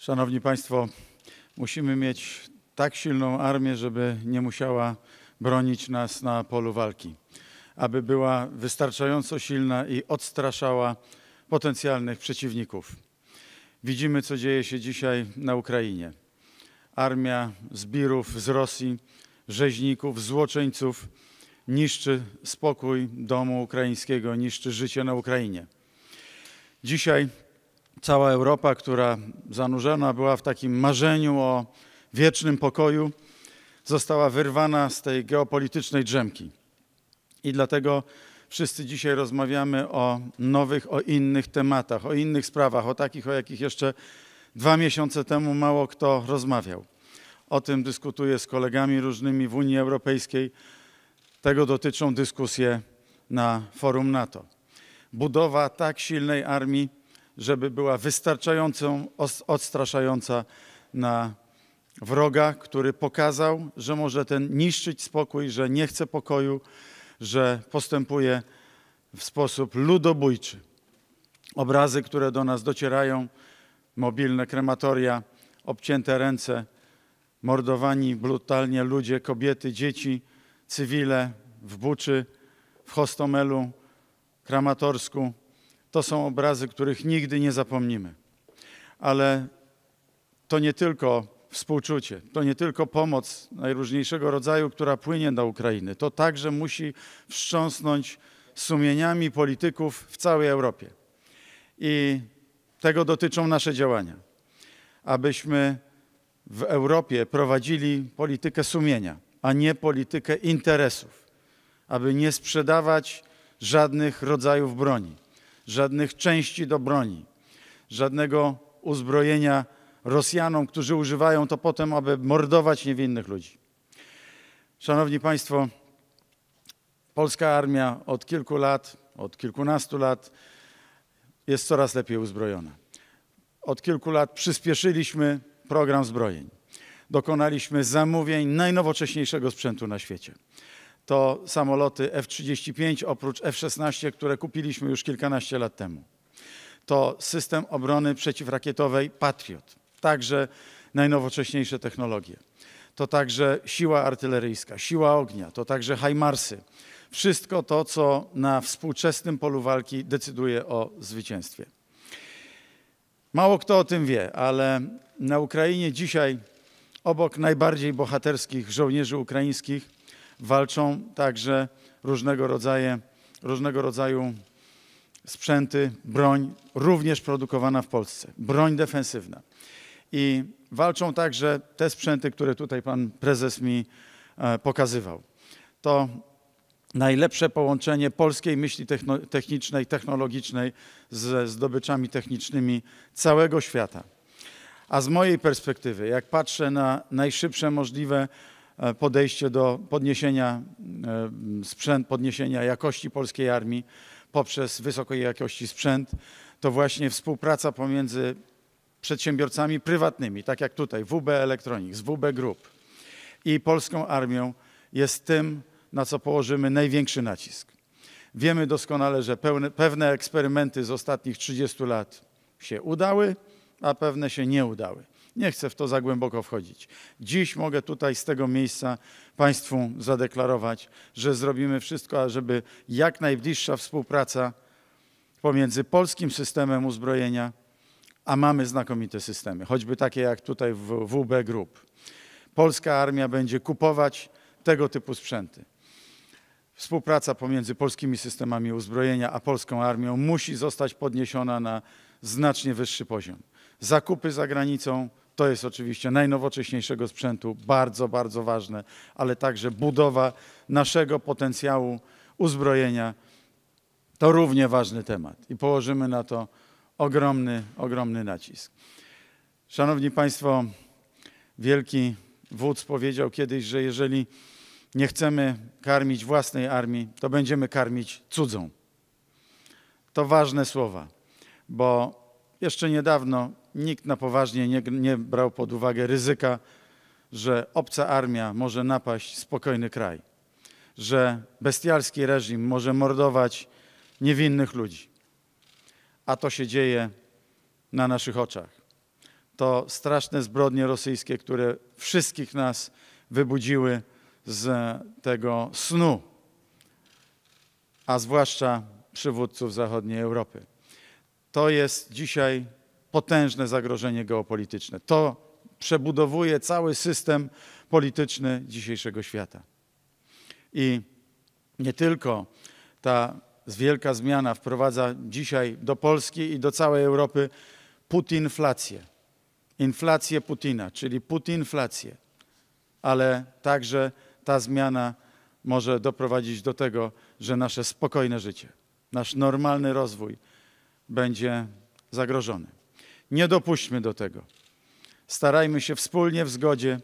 Szanowni Państwo, musimy mieć tak silną armię, żeby nie musiała bronić nas na polu walki, aby była wystarczająco silna i odstraszała potencjalnych przeciwników. Widzimy, co dzieje się dzisiaj na Ukrainie. Armia zbirów z Rosji, rzeźników, złoczyńców niszczy spokój domu ukraińskiego, niszczy życie na Ukrainie. Dzisiaj cała Europa, która zanurzona była w takim marzeniu o wiecznym pokoju, została wyrwana z tej geopolitycznej drzemki. I dlatego wszyscy dzisiaj rozmawiamy o nowych, o innych tematach, o innych sprawach, o takich, o jakich jeszcze dwa miesiące temu mało kto rozmawiał. O tym dyskutuję z kolegami różnymi w Unii Europejskiej. Tego dotyczą dyskusje na forum NATO. Budowa tak silnej armii, żeby była wystarczającą, odstraszająca na wroga, który pokazał, że może ten niszczyć spokój, że nie chce pokoju, że postępuje w sposób ludobójczy. Obrazy, które do nas docierają, mobilne krematoria, obcięte ręce, mordowani brutalnie ludzie, kobiety, dzieci, cywile w Buczy, w Hostomelu, Kramatorsku. To są obrazy, których nigdy nie zapomnimy. Ale to nie tylko współczucie, to nie tylko pomoc najróżniejszego rodzaju, która płynie do Ukrainy. To także musi wstrząsnąć sumieniami polityków w całej Europie. I tego dotyczą nasze działania. Abyśmy w Europie prowadzili politykę sumienia, a nie politykę interesów. Aby nie sprzedawać żadnych rodzajów broni, żadnych części do broni, żadnego uzbrojenia Rosjanom, którzy używają to potem, aby mordować niewinnych ludzi. Szanowni Państwo, polska armia od kilku lat, od kilkunastu lat jest coraz lepiej uzbrojona. Od kilku lat przyspieszyliśmy program zbrojeń. Dokonaliśmy zamówień najnowocześniejszego sprzętu na świecie. To samoloty F-35 oprócz F-16, które kupiliśmy już kilkanaście lat temu. To system obrony przeciwrakietowej Patriot także najnowocześniejsze technologie. To także siła artyleryjska, siła ognia, to także hajmarsy. Wszystko to, co na współczesnym polu walki decyduje o zwycięstwie. Mało kto o tym wie, ale na Ukrainie dzisiaj obok najbardziej bohaterskich żołnierzy ukraińskich walczą także różnego rodzaju, różnego rodzaju sprzęty, broń, również produkowana w Polsce, broń defensywna. I walczą także te sprzęty, które tutaj pan prezes mi e, pokazywał. To najlepsze połączenie polskiej myśli technicznej, technologicznej ze zdobyczami technicznymi całego świata. A z mojej perspektywy, jak patrzę na najszybsze możliwe podejście do podniesienia e, sprzęt, podniesienia jakości polskiej armii poprzez wysokiej jakości sprzęt, to właśnie współpraca pomiędzy przedsiębiorcami prywatnymi, tak jak tutaj WB Electronics, WB Group i polską armią jest tym, na co położymy największy nacisk. Wiemy doskonale, że pełne, pewne eksperymenty z ostatnich 30 lat się udały, a pewne się nie udały. Nie chcę w to za głęboko wchodzić. Dziś mogę tutaj z tego miejsca Państwu zadeklarować, że zrobimy wszystko, żeby jak najbliższa współpraca pomiędzy polskim systemem uzbrojenia a mamy znakomite systemy, choćby takie jak tutaj w WB Group. Polska armia będzie kupować tego typu sprzęty. Współpraca pomiędzy polskimi systemami uzbrojenia a polską armią musi zostać podniesiona na znacznie wyższy poziom. Zakupy za granicą to jest oczywiście najnowocześniejszego sprzętu, bardzo, bardzo ważne, ale także budowa naszego potencjału uzbrojenia to równie ważny temat i położymy na to ogromny, ogromny nacisk. Szanowni Państwo, wielki wódz powiedział kiedyś, że jeżeli nie chcemy karmić własnej armii, to będziemy karmić cudzą. To ważne słowa, bo jeszcze niedawno nikt na poważnie nie, nie brał pod uwagę ryzyka, że obca armia może napaść spokojny kraj, że bestialski reżim może mordować niewinnych ludzi a to się dzieje na naszych oczach. to straszne zbrodnie rosyjskie, które wszystkich nas wybudziły z tego snu, a zwłaszcza przywódców zachodniej Europy. To jest dzisiaj potężne zagrożenie geopolityczne. To przebudowuje cały system polityczny dzisiejszego świata. I nie tylko ta wielka zmiana wprowadza dzisiaj do Polski i do całej Europy putinflację. Inflację Putina, czyli putinflację. Ale także ta zmiana może doprowadzić do tego, że nasze spokojne życie, nasz normalny rozwój będzie zagrożony. Nie dopuśćmy do tego. Starajmy się wspólnie w zgodzie,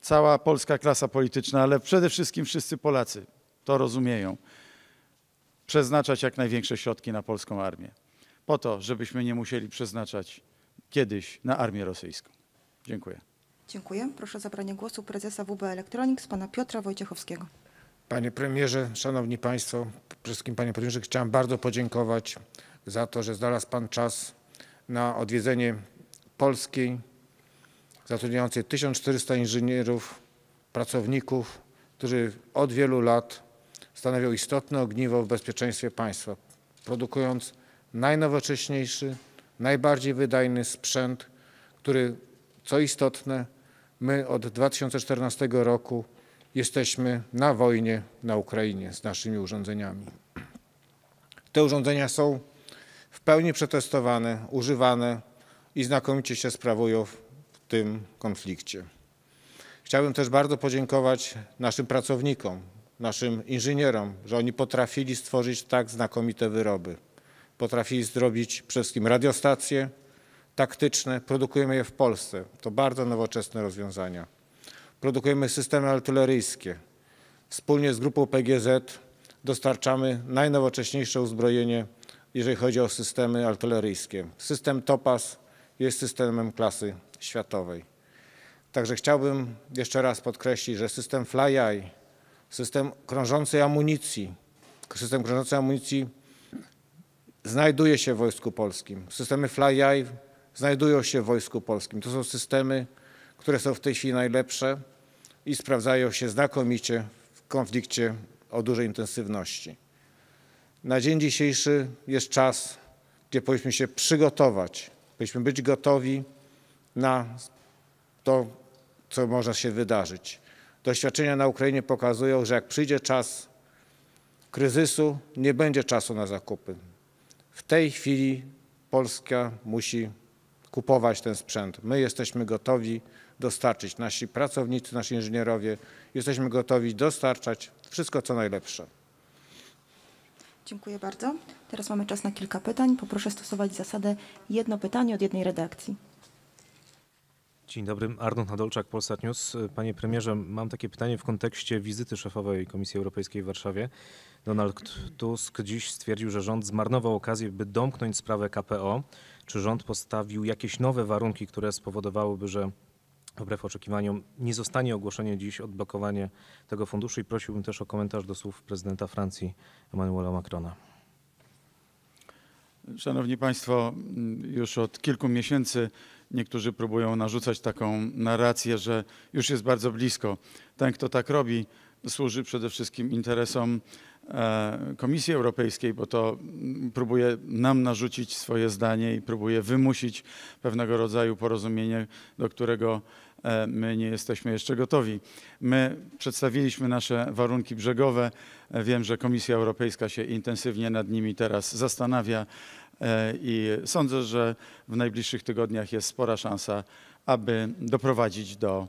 cała polska klasa polityczna, ale przede wszystkim wszyscy Polacy to rozumieją, przeznaczać jak największe środki na polską armię, po to, żebyśmy nie musieli przeznaczać kiedyś na armię rosyjską. Dziękuję. Dziękuję. Proszę o zabranie głosu prezesa WB Electronics, pana Piotra Wojciechowskiego. Panie premierze, szanowni państwo, przede wszystkim panie premierze chciałem bardzo podziękować za to, że znalazł pan czas na odwiedzenie polskiej zatrudniającej 1400 inżynierów, pracowników, którzy od wielu lat stanowią istotne ogniwo w bezpieczeństwie państwa, produkując najnowocześniejszy, najbardziej wydajny sprzęt, który, co istotne, my od 2014 roku jesteśmy na wojnie na Ukrainie z naszymi urządzeniami. Te urządzenia są w pełni przetestowane, używane i znakomicie się sprawują w tym konflikcie. Chciałbym też bardzo podziękować naszym pracownikom, naszym inżynierom, że oni potrafili stworzyć tak znakomite wyroby. Potrafili zrobić przede wszystkim radiostacje taktyczne, produkujemy je w Polsce. To bardzo nowoczesne rozwiązania. Produkujemy systemy artyleryjskie. Wspólnie z grupą PGZ dostarczamy najnowocześniejsze uzbrojenie, jeżeli chodzi o systemy artyleryjskie. System Topaz jest systemem klasy światowej. Także chciałbym jeszcze raz podkreślić, że system FlyEye, system krążącej amunicji, system krążącej amunicji znajduje się w Wojsku Polskim. Systemy FlyEye znajdują się w Wojsku Polskim. To są systemy, które są w tej chwili najlepsze i sprawdzają się znakomicie w konflikcie o dużej intensywności. Na dzień dzisiejszy jest czas, gdzie powinniśmy się przygotować, powinniśmy być gotowi na to, co może się wydarzyć. Doświadczenia na Ukrainie pokazują, że jak przyjdzie czas kryzysu, nie będzie czasu na zakupy. W tej chwili Polska musi kupować ten sprzęt. My jesteśmy gotowi dostarczyć, nasi pracownicy, nasi inżynierowie, jesteśmy gotowi dostarczać wszystko, co najlepsze. Dziękuję bardzo. Teraz mamy czas na kilka pytań. Poproszę stosować zasadę jedno pytanie od jednej redakcji. Dzień dobry, Arnold Nadolczak, Polsat News. Panie premierze, mam takie pytanie w kontekście wizyty szefowej Komisji Europejskiej w Warszawie. Donald Tusk dziś stwierdził, że rząd zmarnował okazję, by domknąć sprawę KPO. Czy rząd postawił jakieś nowe warunki, które spowodowałyby, że wbrew oczekiwaniom nie zostanie ogłoszenie dziś odblokowanie tego funduszu i prosiłbym też o komentarz do słów prezydenta Francji Emmanuela Macrona. Szanowni Państwo, już od kilku miesięcy niektórzy próbują narzucać taką narrację, że już jest bardzo blisko. Ten, kto tak robi, służy przede wszystkim interesom Komisji Europejskiej, bo to próbuje nam narzucić swoje zdanie i próbuje wymusić pewnego rodzaju porozumienie, do którego e, my nie jesteśmy jeszcze gotowi. My przedstawiliśmy nasze warunki brzegowe. E, wiem, że Komisja Europejska się intensywnie nad nimi teraz zastanawia i sądzę, że w najbliższych tygodniach jest spora szansa, aby doprowadzić do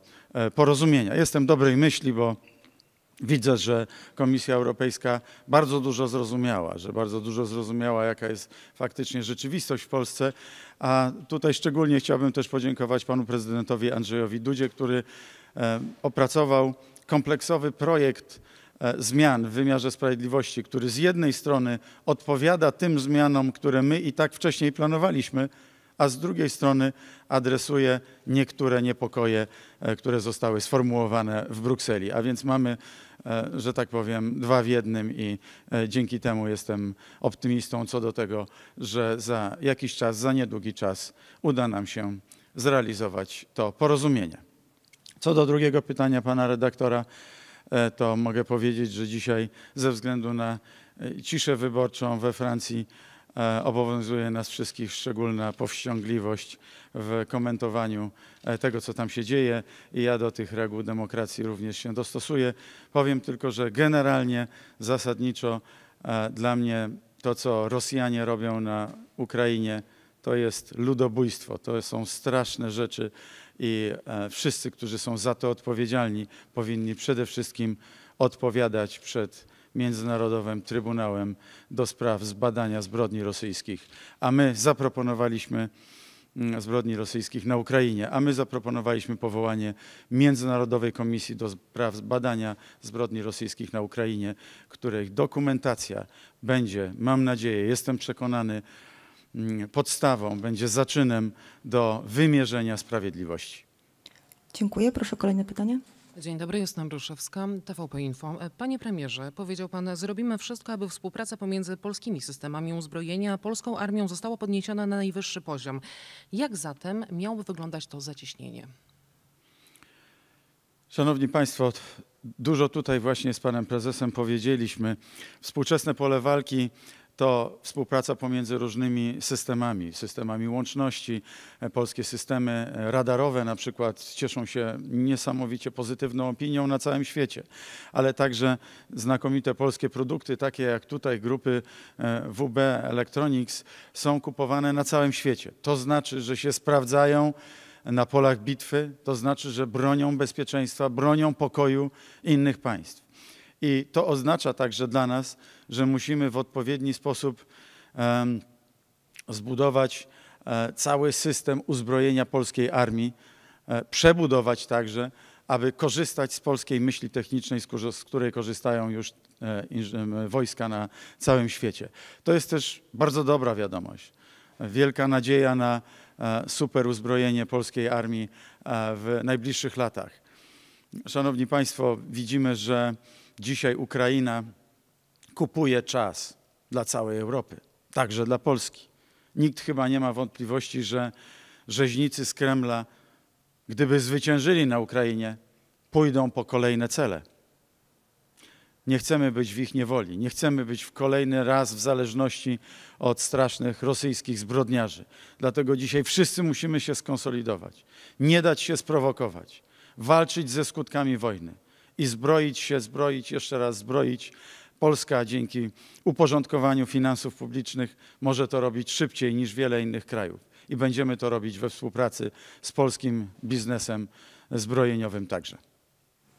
porozumienia. Jestem dobrej myśli, bo Widzę, że Komisja Europejska bardzo dużo zrozumiała, że bardzo dużo zrozumiała, jaka jest faktycznie rzeczywistość w Polsce. A tutaj szczególnie chciałbym też podziękować panu prezydentowi Andrzejowi Dudzie, który e, opracował kompleksowy projekt e, zmian w wymiarze sprawiedliwości, który z jednej strony odpowiada tym zmianom, które my i tak wcześniej planowaliśmy, a z drugiej strony adresuje niektóre niepokoje, e, które zostały sformułowane w Brukseli. A więc mamy, e, że tak powiem, dwa w jednym i e, dzięki temu jestem optymistą co do tego, że za jakiś czas, za niedługi czas uda nam się zrealizować to porozumienie. Co do drugiego pytania pana redaktora, to mogę powiedzieć, że dzisiaj ze względu na ciszę wyborczą we Francji obowiązuje nas wszystkich szczególna powściągliwość w komentowaniu e, tego, co tam się dzieje i ja do tych reguł demokracji również się dostosuję. Powiem tylko, że generalnie, zasadniczo e, dla mnie to, co Rosjanie robią na Ukrainie, to jest ludobójstwo. To są straszne rzeczy i e, wszyscy, którzy są za to odpowiedzialni, powinni przede wszystkim odpowiadać przed Międzynarodowym Trybunałem do spraw zbadania zbrodni rosyjskich. A my zaproponowaliśmy mm, zbrodni rosyjskich na Ukrainie, a my zaproponowaliśmy powołanie Międzynarodowej Komisji do spraw zbadania zbrodni rosyjskich na Ukrainie, której dokumentacja będzie, mam nadzieję, jestem przekonany, mm, podstawą, będzie zaczynem do wymierzenia sprawiedliwości. Dziękuję. Proszę o kolejne pytanie. Dzień dobry, jestem Bruszewska, TVP Info. E, Panie premierze, powiedział pan, zrobimy wszystko, aby współpraca pomiędzy polskimi systemami uzbrojenia a polską armią została podniesiona na najwyższy poziom. Jak zatem miałoby wyglądać to zacieśnienie? Szanowni Państwo, dużo tutaj właśnie z Panem Prezesem powiedzieliśmy. Współczesne pole walki to współpraca pomiędzy różnymi systemami, systemami łączności. E, Polskie systemy e, radarowe na przykład cieszą się niesamowicie pozytywną opinią na całym świecie, ale także znakomite polskie produkty, takie jak tutaj grupy e, WB Electronics, są kupowane na całym świecie. To znaczy, że się sprawdzają na polach bitwy, to znaczy, że bronią bezpieczeństwa, bronią pokoju innych państw. I to oznacza także dla nas, że musimy w odpowiedni sposób em, zbudować e, cały system uzbrojenia polskiej armii, e, przebudować także, aby korzystać z polskiej myśli technicznej, z, której korzystają już e, wojska na całym świecie. To jest też bardzo dobra wiadomość. Wielka nadzieja na super uzbrojenie polskiej armii w najbliższych latach. Szanowni Państwo, widzimy, że dzisiaj Ukraina kupuje czas dla całej Europy, także dla Polski. Nikt chyba nie ma wątpliwości, że rzeźnicy z Kremla, gdyby zwyciężyli na Ukrainie, pójdą po kolejne cele. Nie chcemy być w ich niewoli, nie chcemy być w kolejny raz w zależności od strasznych rosyjskich zbrodniarzy. Dlatego dzisiaj wszyscy musimy się skonsolidować, nie dać się sprowokować, walczyć ze skutkami wojny i zbroić się, zbroić, jeszcze raz zbroić. Polska dzięki uporządkowaniu finansów publicznych może to robić szybciej niż wiele innych krajów i będziemy to robić we współpracy z polskim biznesem zbrojeniowym także.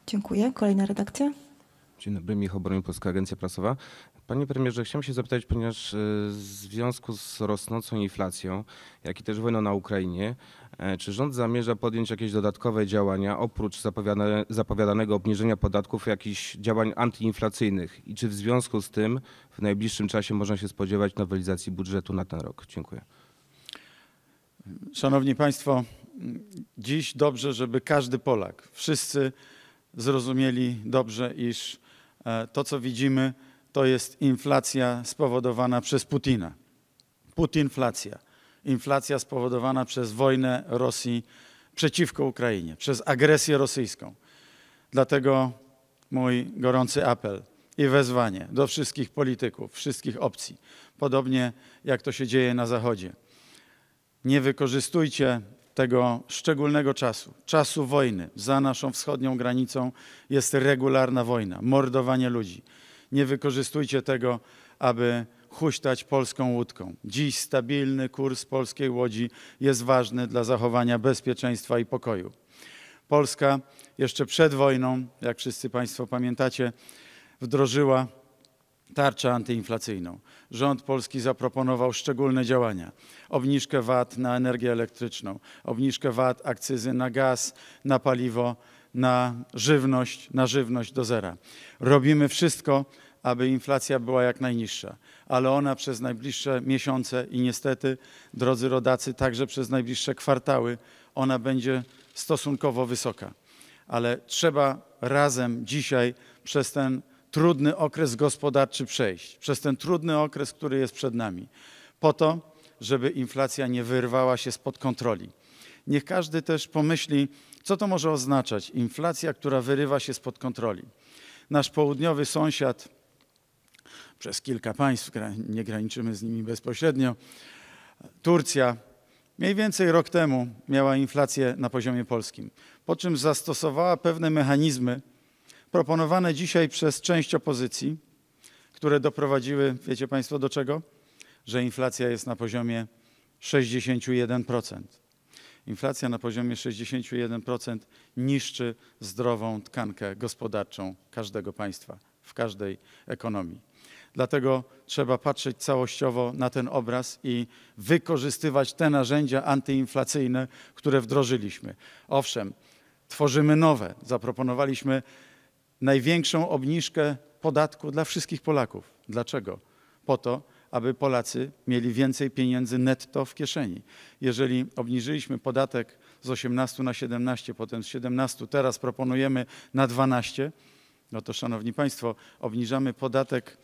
Dziękuję. Kolejna redakcja. Dzień dobry, Michał Broń, Polska Agencja Prasowa. Panie premierze, chciałem się zapytać, ponieważ e, w związku z rosnącą inflacją, jak i też wojną na Ukrainie, e, czy rząd zamierza podjąć jakieś dodatkowe działania oprócz zapowiadane, zapowiadanego obniżenia podatków, jakichś działań antyinflacyjnych? I czy w związku z tym w najbliższym czasie można się spodziewać nowelizacji budżetu na ten rok? Dziękuję. Szanowni Państwo, dziś dobrze, żeby każdy Polak, wszyscy zrozumieli dobrze, iż e, to, co widzimy, to jest inflacja spowodowana przez Putina. Putinflacja. Inflacja spowodowana przez wojnę Rosji przeciwko Ukrainie, przez agresję rosyjską. Dlatego mój gorący apel i wezwanie do wszystkich polityków, wszystkich opcji, podobnie jak to się dzieje na Zachodzie nie wykorzystujcie tego szczególnego czasu, czasu wojny. Za naszą wschodnią granicą jest regularna wojna, mordowanie ludzi. Nie wykorzystujcie tego, aby huśtać polską łódką. Dziś stabilny kurs polskiej łodzi jest ważny dla zachowania bezpieczeństwa i pokoju. Polska jeszcze przed wojną, jak wszyscy Państwo pamiętacie, wdrożyła tarczę antyinflacyjną. Rząd polski zaproponował szczególne działania. Obniżkę VAT na energię elektryczną, obniżkę VAT akcyzy na gaz, na paliwo, na żywność, na żywność do zera. Robimy wszystko, aby inflacja była jak najniższa, ale ona przez najbliższe miesiące i niestety, drodzy rodacy, także przez najbliższe kwartały, ona będzie stosunkowo wysoka. Ale trzeba razem dzisiaj przez ten trudny okres gospodarczy przejść, przez ten trudny okres, który jest przed nami, po to, żeby inflacja nie wyrwała się spod kontroli. Niech każdy też pomyśli, co to może oznaczać. Inflacja, która wyrywa się spod kontroli. Nasz południowy sąsiad, przez kilka państw, nie graniczymy z nimi bezpośrednio, Turcja, mniej więcej rok temu miała inflację na poziomie polskim, po czym zastosowała pewne mechanizmy proponowane dzisiaj przez część opozycji, które doprowadziły, wiecie Państwo, do czego? Że inflacja jest na poziomie 61%. Inflacja na poziomie 61% niszczy zdrową tkankę gospodarczą każdego państwa, w każdej ekonomii. Dlatego trzeba patrzeć całościowo na ten obraz i wykorzystywać te narzędzia antyinflacyjne, które wdrożyliśmy. Owszem, tworzymy nowe. Zaproponowaliśmy największą obniżkę podatku dla wszystkich Polaków. Dlaczego? Po to, aby Polacy mieli więcej pieniędzy netto w kieszeni. Jeżeli obniżyliśmy podatek z 18 na 17, potem z 17, teraz proponujemy na 12, no to szanowni państwo, obniżamy podatek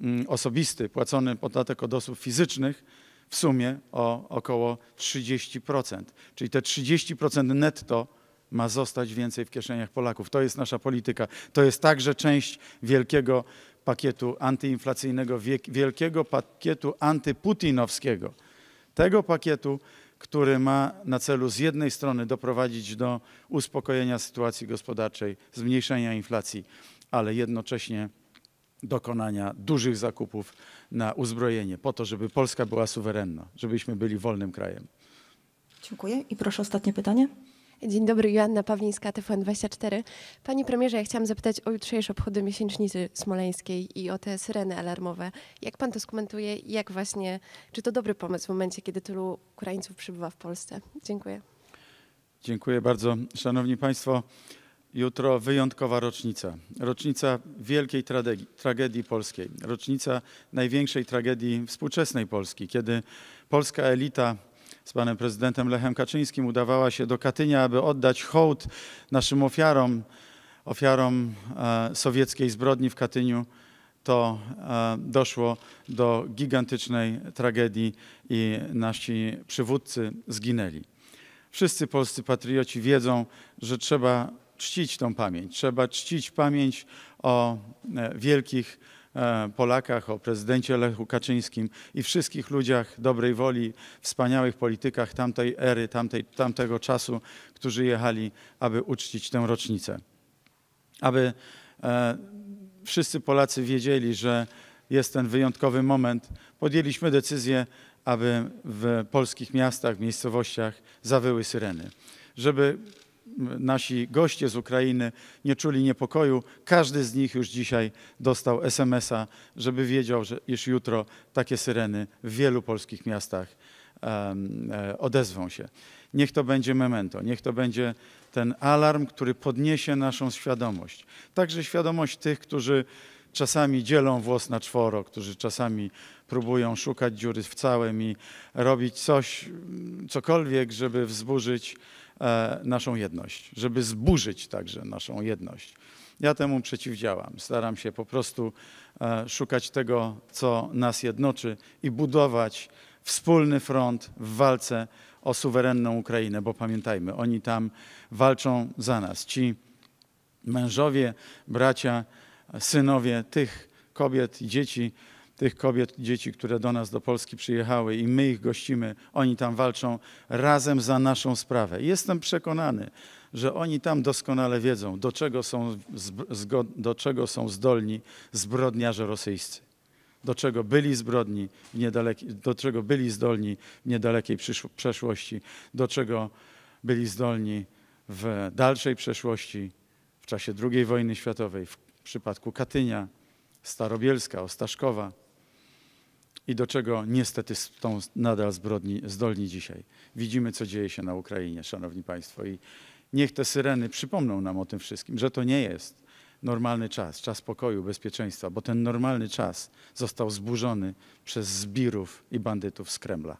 mm, osobisty, płacony podatek od osób fizycznych w sumie o około 30%. Czyli te 30% netto ma zostać więcej w kieszeniach Polaków. To jest nasza polityka. To jest także część wielkiego pakietu antyinflacyjnego, wielkiego pakietu antyputinowskiego. Tego pakietu, który ma na celu z jednej strony doprowadzić do uspokojenia sytuacji gospodarczej, zmniejszenia inflacji, ale jednocześnie dokonania dużych zakupów na uzbrojenie, po to, żeby Polska była suwerenna, żebyśmy byli wolnym krajem. Dziękuję i proszę ostatnie pytanie. Dzień dobry, Joanna Pawlińska, TVN24. Panie premierze, ja chciałam zapytać o jutrzejsze obchody miesięcznicy smoleńskiej i o te syreny alarmowe. Jak pan to skomentuje? i Jak właśnie, czy to dobry pomysł w momencie, kiedy tylu Ukraińców przybywa w Polsce? Dziękuję. Dziękuję bardzo. Szanowni Państwo, jutro wyjątkowa rocznica. Rocznica wielkiej tragedii, tragedii polskiej. Rocznica największej tragedii współczesnej Polski, kiedy polska elita z panem prezydentem Lechem Kaczyńskim udawała się do Katynia, aby oddać hołd naszym ofiarom, ofiarom e, sowieckiej zbrodni w Katyniu, to e, doszło do gigantycznej tragedii i nasi przywódcy zginęli. Wszyscy polscy patrioci wiedzą, że trzeba czcić tą pamięć. Trzeba czcić pamięć o e, wielkich Polakach, o prezydencie Lechu Kaczyńskim i wszystkich ludziach dobrej woli, wspaniałych politykach tamtej ery, tamtej, tamtego czasu, którzy jechali, aby uczcić tę rocznicę. Aby e, wszyscy Polacy wiedzieli, że jest ten wyjątkowy moment, podjęliśmy decyzję, aby w polskich miastach, miejscowościach zawyły syreny. Żeby nasi goście z Ukrainy nie czuli niepokoju, każdy z nich już dzisiaj dostał SMS-a, żeby wiedział, że iż jutro takie syreny w wielu polskich miastach e, odezwą się. Niech to będzie memento, niech to będzie ten alarm, który podniesie naszą świadomość. Także świadomość tych, którzy czasami dzielą włos na czworo, którzy czasami próbują szukać dziury w całym i robić coś, mm, cokolwiek, żeby wzburzyć naszą jedność, żeby zburzyć także naszą jedność. Ja temu przeciwdziałam. Staram się po prostu e, szukać tego, co nas jednoczy i budować wspólny front w walce o suwerenną Ukrainę, bo pamiętajmy, oni tam walczą za nas. Ci mężowie, bracia, synowie tych kobiet i dzieci, tych kobiet dzieci, które do nas, do Polski przyjechały i my ich gościmy, oni tam walczą razem za naszą sprawę. Jestem przekonany, że oni tam doskonale wiedzą, do czego są, do czego są zdolni zbrodniarze rosyjscy. Do czego byli zbrodni w do czego byli zdolni w niedalekiej przeszłości, do czego byli zdolni w dalszej przeszłości, w czasie II wojny światowej, w przypadku Katynia, Starobielska, Ostaszkowa i do czego niestety są nadal zbrodni, zdolni dzisiaj. Widzimy, co dzieje się na Ukrainie, szanowni państwo, i niech te syreny przypomną nam o tym wszystkim, że to nie jest normalny czas, czas pokoju, bezpieczeństwa, bo ten normalny czas został zburzony przez zbirów i bandytów z Kremla.